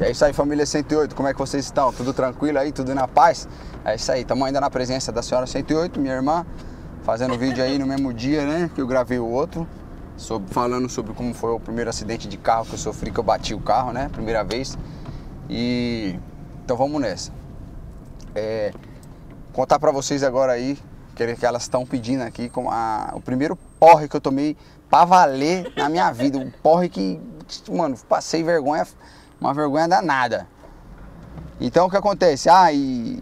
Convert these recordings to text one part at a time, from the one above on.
E é isso aí, família 108, como é que vocês estão? Tudo tranquilo aí? Tudo na paz? É isso aí, estamos ainda na presença da senhora 108, minha irmã, fazendo vídeo aí no mesmo dia, né? Que eu gravei o outro, sobre, falando sobre como foi o primeiro acidente de carro que eu sofri, que eu bati o carro, né? Primeira vez. E então vamos nessa. É, contar pra vocês agora aí, que, que elas estão pedindo aqui, como a, o primeiro porre que eu tomei pra valer na minha vida. Um porre que, mano, passei vergonha uma vergonha danada. Então o que acontece? Ah, e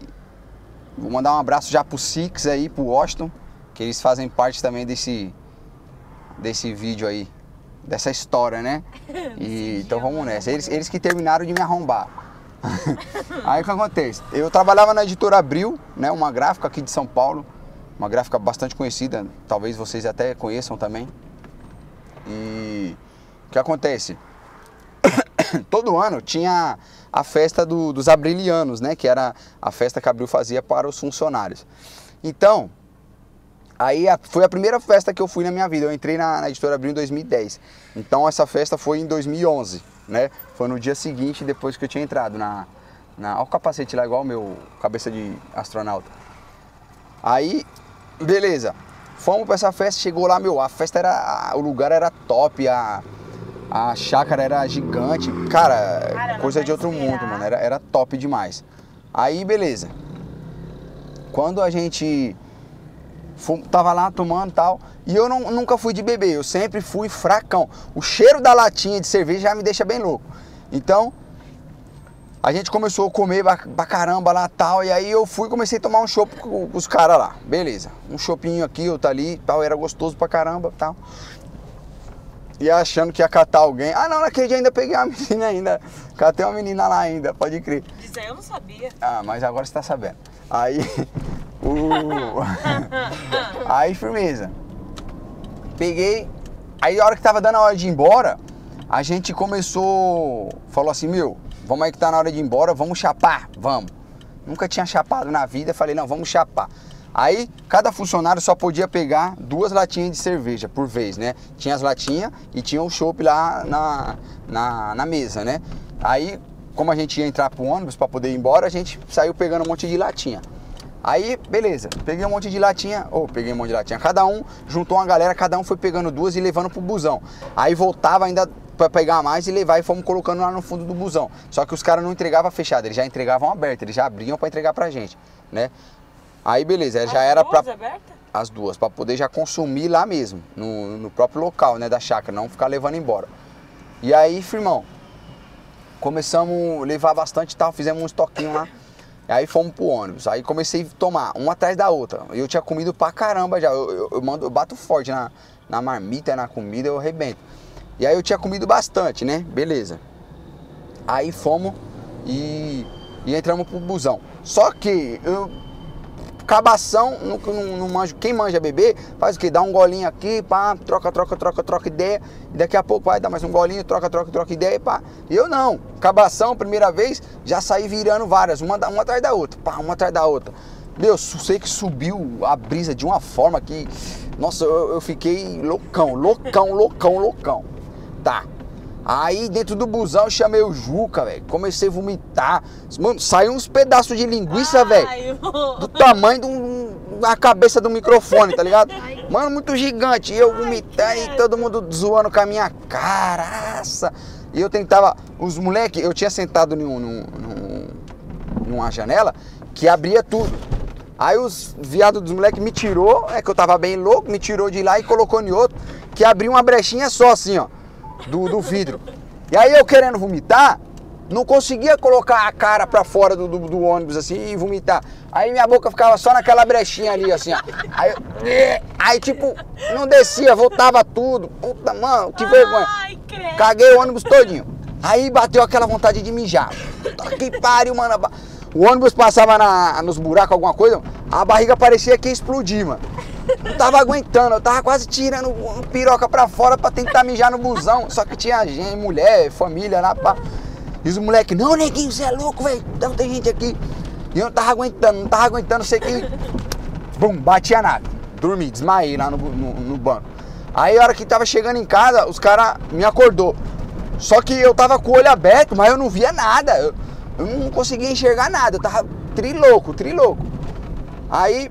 vou mandar um abraço já pro Six aí, pro Washington, que eles fazem parte também desse desse vídeo aí, dessa história, né? E então vamos nessa. Eles, eles que terminaram de me arrombar. aí o que acontece? Eu trabalhava na editora Abril, né, uma gráfica aqui de São Paulo, uma gráfica bastante conhecida, talvez vocês até conheçam também. E o que acontece? todo ano tinha a festa do, dos abrilianos, né? Que era a festa que Abril fazia para os funcionários. Então, aí a, foi a primeira festa que eu fui na minha vida. Eu entrei na, na editora Abril em 2010. Então essa festa foi em 2011, né? Foi no dia seguinte depois que eu tinha entrado na, na olha o capacete lá igual o meu cabeça de astronauta. Aí, beleza. Fomos para essa festa, chegou lá, meu, a festa era, o lugar era top, a a chácara era gigante, cara, cara coisa de outro esperar. mundo, mano. Era, era top demais. Aí, beleza. Quando a gente tava lá tomando tal, e eu não, nunca fui de beber, eu sempre fui fracão. O cheiro da latinha de cerveja já me deixa bem louco. Então, a gente começou a comer pra caramba lá tal, e aí eu fui e comecei a tomar um chopp com, com os caras lá. Beleza. Um chopinho aqui, outro ali, tal, era gostoso pra caramba tal e achando que ia catar alguém. Ah, não, naquele dia ainda peguei uma menina ainda. Catei uma menina lá ainda, pode crer. Isso aí eu não sabia. Ah, mas agora você tá sabendo. Aí, o... aí, firmeza. Peguei, aí a hora que tava dando a hora de ir embora, a gente começou, falou assim, meu, vamos aí que tá na hora de ir embora, vamos chapar, vamos. Nunca tinha chapado na vida, falei, não, vamos chapar. Aí cada funcionário só podia pegar duas latinhas de cerveja por vez, né? Tinha as latinhas e tinha o chopp lá na, na, na, mesa, né? Aí, como a gente ia entrar pro ônibus para poder ir embora, a gente saiu pegando um monte de latinha. Aí, beleza, peguei um monte de latinha, ou oh, peguei um monte de latinha, cada um juntou uma galera, cada um foi pegando duas e levando pro busão. Aí voltava ainda para pegar mais e levar e fomos colocando lá no fundo do busão. Só que os caras não entregavam fechado, eles já entregavam aberto, eles já abriam para entregar pra gente, né? Aí beleza, As já era para as duas, para poder já consumir lá mesmo, no, no próprio local, né, da chácara, não ficar levando embora. E aí, firmão, começamos a levar bastante e tal, fizemos um estoquinho lá. Aí fomos pro ônibus. Aí comecei a tomar, uma atrás da outra. Eu tinha comido pra caramba já. Eu, eu, eu mando, eu bato forte na, na marmita, na comida, eu arrebento. E aí eu tinha comido bastante, né? Beleza. Aí fomos e, e entramos pro busão. Só que eu Cabação, não, não, não manjo, quem manja beber, faz o quê? Dá um golinho aqui, pá, troca, troca, troca, troca ideia. E daqui a pouco vai dar mais um golinho, troca, troca, troca ideia, pá. Eu não. Cabação, primeira vez, já saí virando várias, uma, uma atrás da outra, pá, uma atrás da outra. Meu, sei que subiu a brisa de uma forma que. Nossa, eu, eu fiquei loucão, loucão, loucão, loucão. Tá. Aí dentro do busão eu chamei o Juca, velho. Comecei a vomitar. Mano, saiu uns pedaços de linguiça, velho. Do tamanho da cabeça do microfone, tá ligado? Mano, muito gigante. E eu vomitei e todo mundo zoando com a minha caraça. E eu tentava. Os moleques, eu tinha sentado num, num, numa janela que abria tudo. Aí os viados dos moleques me tirou, é que eu tava bem louco, me tirou de lá e colocou em outro, que abriu uma brechinha só assim, ó do, do vidro. E aí eu querendo vomitar, não conseguia colocar a cara para fora do, do, do, ônibus assim e vomitar. Aí minha boca ficava só naquela brechinha ali, assim, ó. Aí, aí tipo, não descia, voltava tudo. Puta, mano, que vergonha. Ai, Caguei o ônibus todinho. Aí bateu aquela vontade de mijar. Puta que pariu, mano. O ônibus passava na, nos buracos, alguma coisa, a barriga parecia que ia explodir, mano. Não tava aguentando, eu tava quase tirando piroca pra fora pra tentar mijar no busão. Só que tinha gente, mulher, família lá, pá. E os moleques, não, neguinho, você é louco, velho. Não tem gente aqui. E eu não tava aguentando, não tava aguentando, sei que. Bum, bati a nave. Dormi, desmaiei lá no, no, no banco. Aí a hora que tava chegando em casa, os caras me acordou. Só que eu tava com o olho aberto, mas eu não via nada. Eu, eu não conseguia enxergar nada. Eu tava trilouco, trilouco. Aí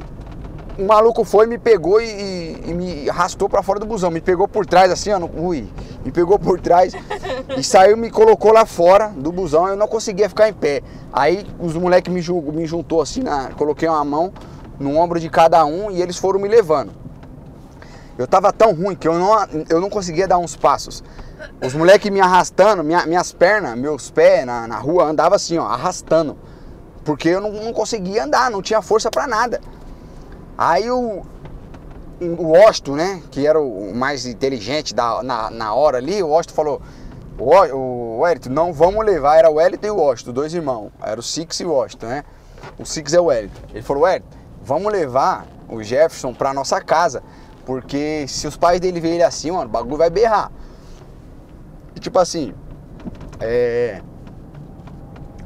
o maluco foi, me pegou e, e me arrastou para fora do busão. Me pegou por trás, assim, ó. No, ui, me pegou por trás e saiu, me colocou lá fora do busão. Eu não conseguia ficar em pé. Aí os moleques me, me juntou assim, na, coloquei uma mão no ombro de cada um e eles foram me levando. Eu tava tão ruim que eu não, eu não conseguia dar uns passos. Os moleques me arrastando, minha, minhas pernas, meus pés na, na rua andava assim, ó, arrastando. Porque eu não, não conseguia andar, não tinha força para nada. Aí o, o né, que era o mais inteligente da, na, na hora ali, o Osto falou, o, o Wellington, não vamos levar, era o Wellington e o Osto, dois irmãos, era o Six e o Osto, né, o Six é o Wellington. Ele falou, Wellington, vamos levar o Jefferson pra nossa casa, porque se os pais dele verem assim, mano, o bagulho vai berrar. E tipo assim, é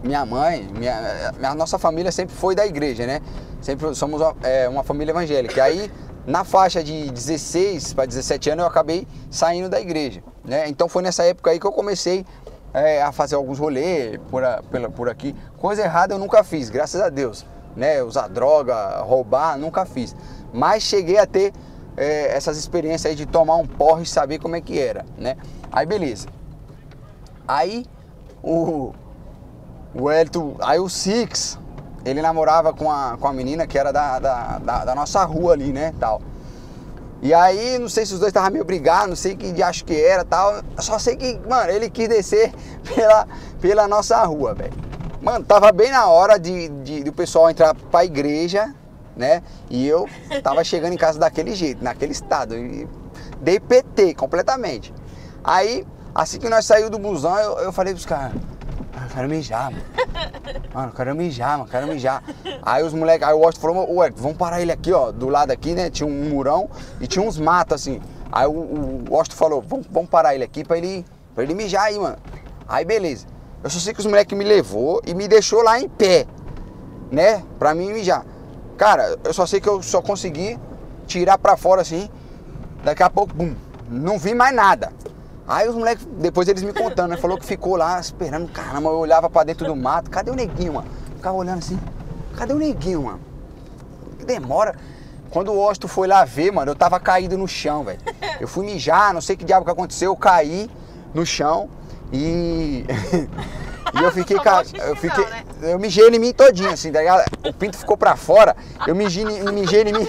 minha mãe, minha, minha, nossa família sempre foi da igreja, né? Sempre somos uma, é, uma família evangélica. Aí, na faixa de 16 para 17 anos, eu acabei saindo da igreja, né? Então foi nessa época aí que eu comecei é, a fazer alguns rolês por, por aqui. Coisa errada eu nunca fiz, graças a Deus. Né? Usar droga, roubar, nunca fiz. Mas cheguei a ter é, essas experiências aí de tomar um porre e saber como é que era, né? Aí beleza. Aí o, o Elton, aí o Six, ele namorava com a, com a menina que era da, da, da, da nossa rua ali, né, tal. E aí, não sei se os dois estavam meio brigados, não sei que acho que era tal. Só sei que, mano, ele quis descer pela, pela nossa rua, velho. Mano, tava bem na hora de, de, de o pessoal entrar pra igreja, né? E eu tava chegando em casa daquele jeito, naquele estado. E dei PT completamente. Aí, assim que nós saímos do busão, eu, eu falei pros caras, quero mijar, mano. Mano, quero mijar, mano, quero mijar. Aí os moleques, aí o Washington falou, ué, vamos parar ele aqui, ó, do lado aqui, né? Tinha um murão e tinha uns matos assim. Aí o, o Washington falou, vamos, vamos parar ele aqui pra ele, pra ele mijar aí, mano. Aí beleza. Eu só sei que os moleques me levou e me deixou lá em pé, né? Pra mim mijar. Cara, eu só sei que eu só consegui tirar pra fora assim. Daqui a pouco, bum, não vi mais nada. Aí os moleques, depois eles me contando, né? Falou que ficou lá esperando, caramba, eu olhava pra dentro do mato, cadê o neguinho, mano? Ficava olhando assim, cadê o neguinho, mano? Demora. Quando o Osto foi lá ver, mano, eu tava caído no chão, velho. Eu fui mijar, não sei que diabo que aconteceu, eu caí no chão e. e eu fiquei. Ca... Eu fiquei. Né? Eu mijei em mim todinho, assim, tá ligado? O pinto ficou pra fora, eu mijei, mijei em mim.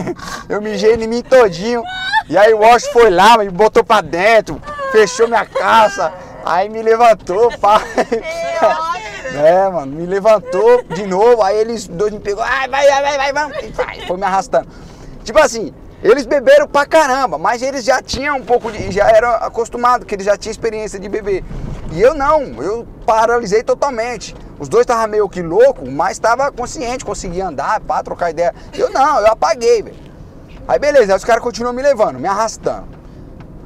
eu mijei em mim todinho. E aí o Osto foi lá, me botou pra dentro fechou minha caça, aí me levantou, pai. É, mano, me levantou de novo, aí eles dois me pegou, ai, vai, vai, vai, vai, vamos, vai, foi me arrastando. Tipo assim, eles beberam pra caramba, mas eles já tinham um pouco de, já eram acostumados, que eles já tinham experiência de beber. E eu não, eu paralisei totalmente. Os dois estavam meio que louco, mas estava consciente, conseguia andar, pá, trocar ideia. Eu não, eu apaguei, velho. Aí beleza, aí os caras continuam me levando, me arrastando.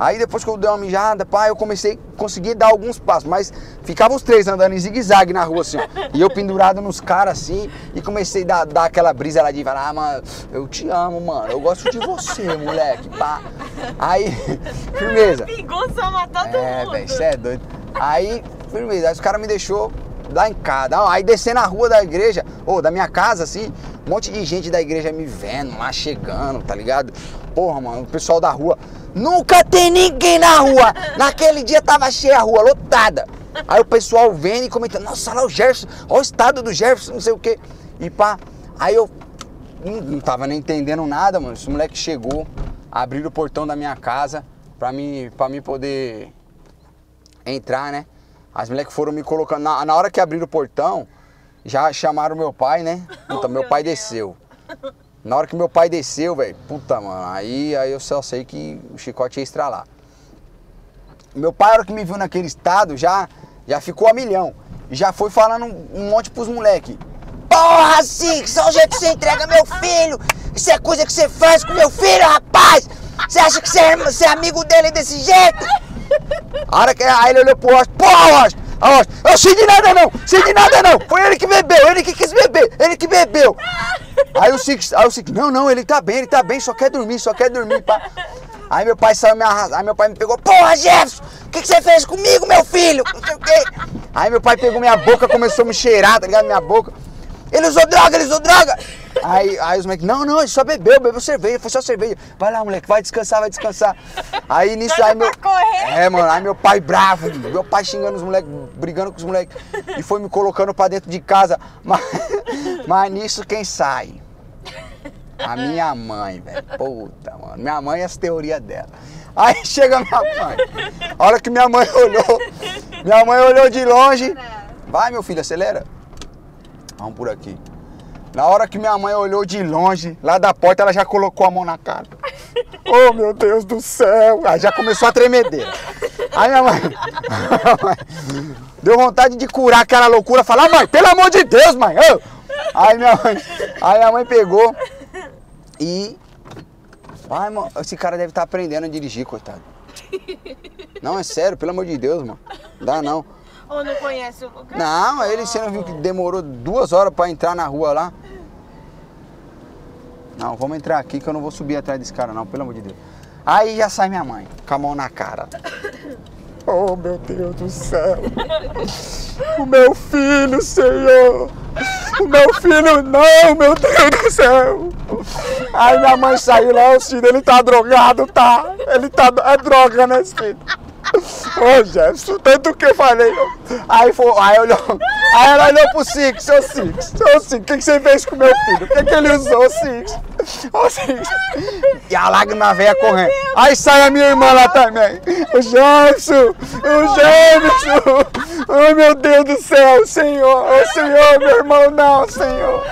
Aí depois que eu dei uma mijada, pá, eu comecei a conseguir dar alguns passos, mas ficava os três andando em zigue-zague na rua assim, ó. E eu pendurado nos caras assim, e comecei a dar, dar, aquela brisa lá de falar, ah, mano, eu te amo, mano, eu gosto de você, moleque, pá. Aí, firmeza. Pingou só matou todo É, velho, você é doido. Aí, firmeza, aí os caras me deixou lá em casa. Aí descendo na rua da igreja, ou da minha casa, assim, um monte de gente da igreja me vendo, lá chegando, tá ligado? Porra, mano, o pessoal da rua. Nunca tem ninguém na rua. Naquele dia tava cheia a rua, lotada. Aí o pessoal vendo e comentando, nossa, lá o Jefferson, olha o estado do Jefferson, não sei o quê. E pá, aí eu não, não tava nem entendendo nada, mano. Esse moleque chegou, abriu o portão da minha casa pra mim, pra mim poder entrar, né? As moleques foram me colocando. Na, na hora que abriram o portão, já chamaram meu pai, né? Puta, oh, meu, meu pai Deus. desceu. Na hora que meu pai desceu, velho, puta, mano, aí, aí eu só sei que o chicote ia estralar. Meu pai, na hora que me viu naquele estado, já, já ficou a milhão. E já foi falando um, monte pros moleques. Porra, assim, só o jeito que você entrega meu filho. Isso é coisa que você faz com meu filho, rapaz. Você acha que você é, você é amigo dele desse jeito? A hora que aí ele olhou pro Austin, porra, Austin, eu sei de nada não, sei de nada não. Foi ele que bebeu, ele que quis beber, ele que bebeu. Aí o Six, aí o Six, não, não, ele tá bem, ele tá bem, só quer dormir, só quer dormir, pá. Aí meu pai saiu me arrasar. Aí meu pai me pegou, porra, Jefferson, o que, que você fez comigo, meu filho? Não sei o quê. Aí meu pai pegou minha boca, começou a me cheirar, tá ligado? Minha boca. Ele usou droga, ele usou droga! Aí, aí os moleques, não, não, ele só bebeu, bebeu cerveja, foi só cerveja. Vai lá, moleque, vai descansar, vai descansar. Aí nisso, aí meu. É, mano, aí meu pai bravo, meu pai xingando os moleques, brigando com os moleques. E foi me colocando pra dentro de casa. Mas, mas nisso quem sai? A minha mãe, velho. Puta, mano. Minha mãe e as teorias dela. Aí chega minha mãe. A hora que minha mãe olhou, minha mãe olhou de longe. Vai, meu filho, acelera. Vamos por aqui. Na hora que minha mãe olhou de longe, lá da porta, ela já colocou a mão na cara. Oh, meu Deus do céu! Aí já começou a tremedeira. Aí minha mãe, deu vontade de curar aquela loucura, falar, mãe, pelo amor de Deus, mãe! Oh. Aí minha mãe, aí a mãe pegou e. Ai, mano, esse cara deve estar aprendendo a dirigir, coitado. Não, é sério, pelo amor de Deus, mano. Dá não. Ou não conhece o lugar? Não, ele você não viu que demorou duas horas pra entrar na rua lá? Não, vamos entrar aqui que eu não vou subir atrás desse cara não, pelo amor de Deus. Aí já sai minha mãe, com a mão na cara. Oh meu Deus do céu! O meu filho, Senhor! O meu filho não, meu Deus do céu! Aí minha mãe saiu lá, o Cid, ele tá drogado, tá? Ele tá. É droga, né, Cid? Ô Jefferson, tanto que eu falei. Aí, foi, aí, olhou, aí ela olhou pro Six, ô Six, ô Six, o que, você fez com meu filho? O que, que ele usou, Six? Ô Six. E a lágrima veio correndo. Aí sai a minha irmã lá também. O Jefferson, o Jefferson. Ai meu Deus do céu, Senhor, ô Senhor, meu irmão não, Senhor.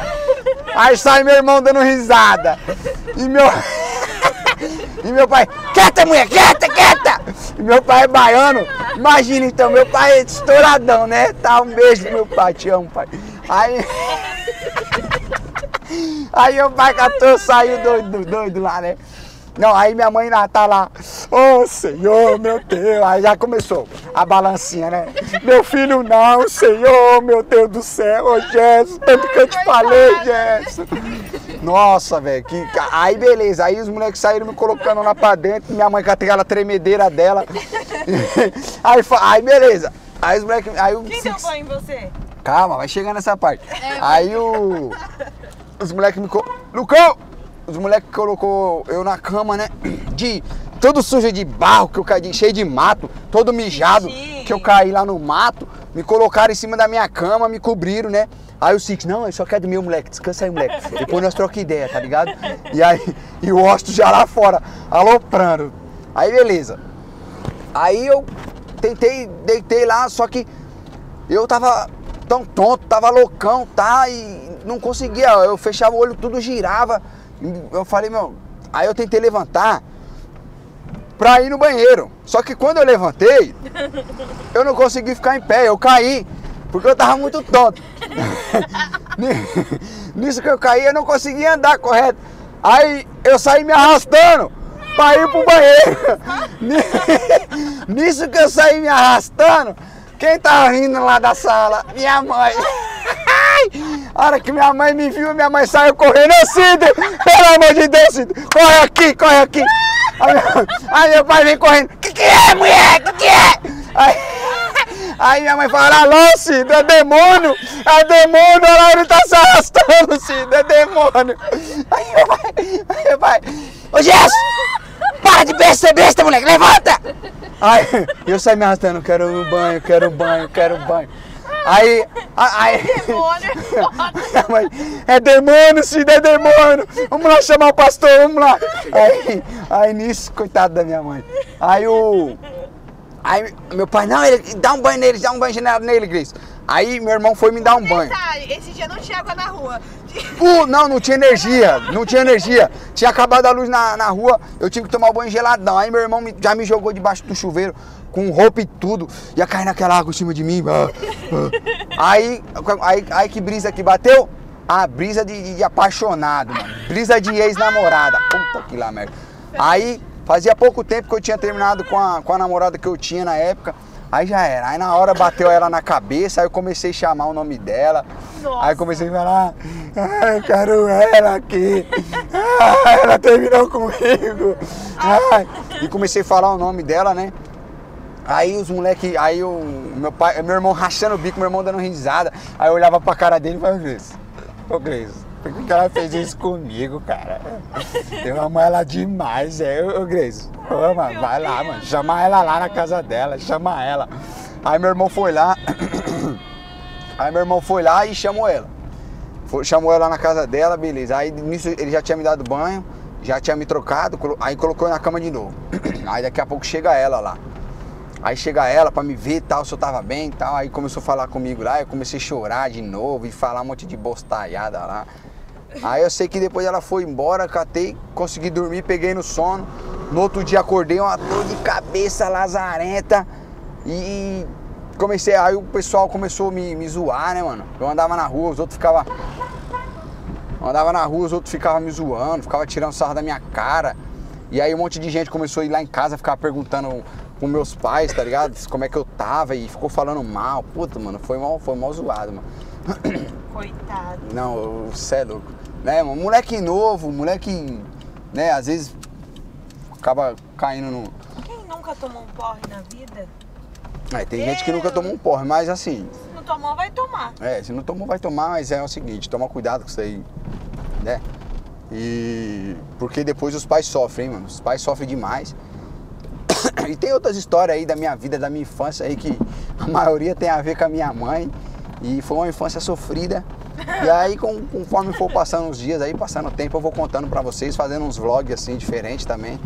Aí sai meu irmão dando risada. E meu. E meu pai, quieta mulher, quieta, quieta! Meu pai é baiano, imagina então, meu pai é estouradão, né? Tá, um beijo meu pai, te amo, pai. Aí. Aí meu pai catou, saiu doido, doido lá, né? Não, aí minha mãe lá tá lá, ô oh, Senhor, meu Deus, aí já começou a balancinha, né? Meu filho não, Senhor, meu Deus do céu, ô Jesus, tanto que eu te falei, Jesus. Nossa, velho, que. Aí beleza, aí os moleques saíram me colocando lá pra dentro, minha mãe com aquela tremedeira dela. aí, aí beleza. Aí os moleques. Aí o... Quem deu banho em você? Calma, vai chegar nessa parte. É, aí o. Os moleques me. Lucão! Os moleques colocou eu na cama, né? De. Todo sujo de barro, que eu caí, cheio de mato, todo mijado, que eu caí lá no mato, me colocaram em cima da minha cama, me cobriram, né? Aí o Six, não, eu só quero dormir, moleque, descansa aí, moleque. Depois nós trocamos ideia, tá ligado? E aí, e o Osto já lá fora, aloprando. Aí beleza. Aí eu tentei, deitei lá, só que eu tava tão tonto, tava loucão, tá? E não conseguia, eu fechava o olho, tudo girava. Eu falei, meu. Aí eu tentei levantar pra ir no banheiro. Só que quando eu levantei, eu não consegui ficar em pé, eu caí. Porque eu tava muito tonto. Nisso que eu caí, eu não conseguia andar correto. Aí eu saí me arrastando pra ir pro banheiro. Nisso que eu saí me arrastando, quem tava rindo lá da sala? Minha mãe. A hora que minha mãe me viu, minha mãe saiu correndo. Ô Cid, pelo amor de Deus, Cid, corre aqui, corre aqui. Aí, meu pai vem correndo. Que que é, mulher? Que que é? Aí, Aí minha mãe fala, alô, Cid, é demônio, é demônio, olha lá, ele tá se arrastando, Cid, é demônio. Aí meu pai, aí meu pai, ô Jess, para de ser besta, moleque, levanta! Aí eu saí me arrastando, quero um banho, quero um banho, quero um banho. Aí, aí. É demônio, é, é demônio, Cid, é demônio. Vamos lá chamar o pastor, vamos lá. Aí, aí nisso, coitado da minha mãe. Aí o. Aí meu pai, não, ele dá um banho nele, dá um banho nele, Gris. Aí meu irmão foi me dar um banho. Esse dia não tinha água na rua. Uh, não, não tinha energia, não tinha energia. Tinha acabado a luz na, na rua, eu tive que tomar banho geladão. Aí meu irmão me, já me jogou debaixo do chuveiro, com roupa e tudo. Ia cair naquela água em cima de mim. Ah, ah. Aí, aí, aí que brisa que bateu? A brisa de, de apaixonado, mano. Brisa de ex-namorada. Puta que lá, merda. Aí Fazia pouco tempo que eu tinha terminado com a, com a namorada que eu tinha na época. Aí já era. Aí na hora bateu ela na cabeça, aí eu comecei a chamar o nome dela. Nossa. Aí comecei a falar, ai, quero ela aqui. Ai, ela terminou comigo. E comecei a falar o nome dela, né? Aí os moleque, aí o meu pai, meu irmão rachando o bico, meu irmão dando risada. Aí eu olhava pra cara dele e falava, Gleice, ô Gleice, por que que ela fez isso comigo, cara? Eu amo ela demais, é, ô Gleice. Ô, mano, vai lá, mano, chama ela lá na casa dela, chama ela. Aí meu irmão foi lá, aí meu irmão foi lá e chamou ela. Foi- chamou ela na casa dela, beleza. Aí nisso ele já tinha me dado banho, já tinha me trocado, aí colocou eu na cama de novo. Aí daqui a pouco chega ela lá. Aí chega ela pra me ver e tal, se eu tava bem e tal. Aí começou a falar comigo lá, eu comecei a chorar de novo e falar um monte de bostalhada lá. Aí eu sei que depois ela foi embora, catei, consegui dormir, peguei no sono. No outro dia acordei uma dor de cabeça lazarenta e comecei, aí o pessoal começou a me, me zoar, né, mano? Eu andava na rua, os outros ficavam. Eu andava na rua, os outros ficavam me zoando, ficavam tirando sarro da minha cara. E aí um monte de gente começou a ir lá em casa, ficar perguntando com meus pais, tá ligado? Como é que eu tava e ficou falando mal. Puta, mano, foi mal, foi mal zoado, mano. Coitado. Não, você é louco. Né, mano? Moleque novo, moleque, né, às vezes acaba caindo no. Quem nunca tomou um porre na vida? É, tem gente que nunca tomou um porre, mas assim, Se não tomou, vai tomar. é, se não tomou, vai tomar, mas é o seguinte, toma cuidado com isso aí, né? E. Porque depois os pais sofrem, hein, mano. Os pais sofrem demais. E tem outras histórias aí da minha vida, da minha infância aí, que a maioria tem a ver com a minha mãe. E foi uma infância sofrida. E aí, com- conforme for passando os dias aí, passando o tempo, eu vou contando pra vocês, fazendo uns vlogs assim, diferentes também.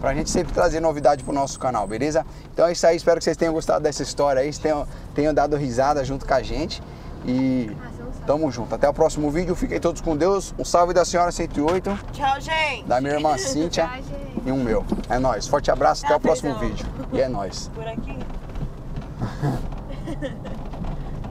Pra gente sempre trazer novidade pro nosso canal, beleza? Então é isso aí, espero que vocês tenham gostado dessa história aí, tenham, tenham dado risada junto com a gente. E tamo junto. Até o próximo vídeo, fiquem todos com Deus. Um salve da senhora 108 Tchau, gente. da minha irmã Cíntia e um meu. É nóis. Forte abraço, até o próximo vídeo. E é nóis. Por aqui.